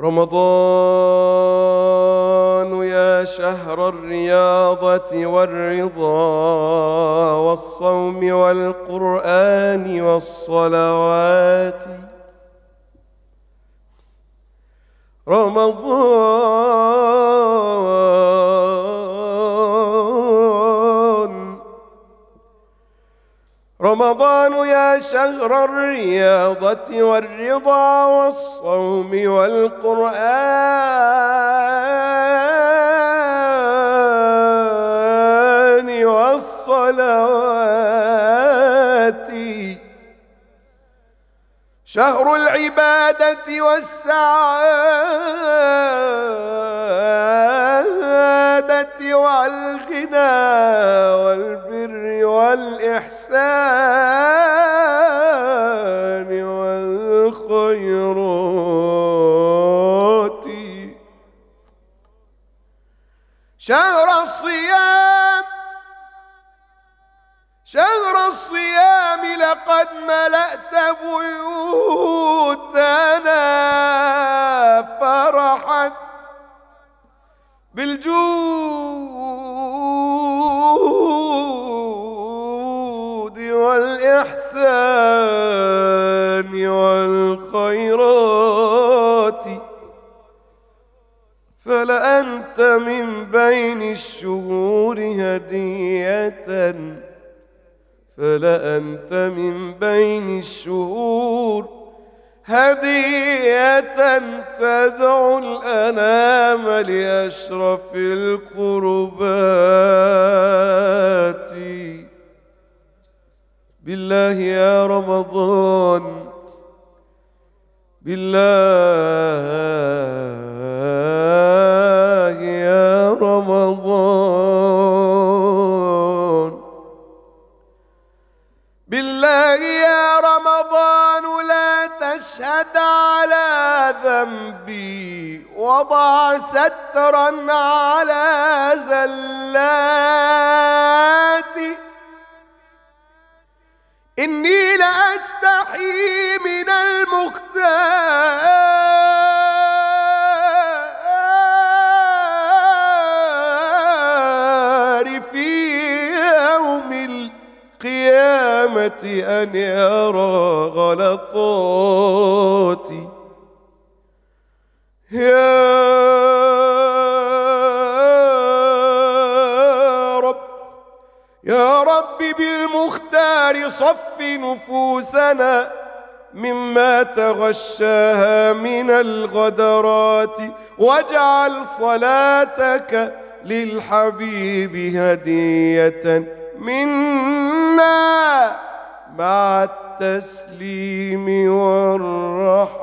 رمضان يا شهر الرياضة والرضا والصوم والقرآن والصلوات. رمضان رمضان يا شهر الرياضة والرضا والصوم والقرآن والصلوات شهر العبادة والسعادة والغنى والبر والإحسان والخيرات. شهر الصيام شهر الصيام لقد ملأت بيوتنا. بالجود والإحسان والخيرات فلأنت من بين الشهور هديةً فلأنت من بين الشهور هدية. تدعو الأنام لأشرف القربات. بالله يا رمضان. بالله يا رمضان. بالله يا رمضان. ذنبي وضع سترا على زلاتي. إني لأستحي من المختار في يوم القيامة أن يرى غلطاتي. يا رب يا رب بالمختار صف نفوسنا مما تغشاها من الغدرات واجعل صلاتك للحبيب هدية منا مع التسليم والرحمات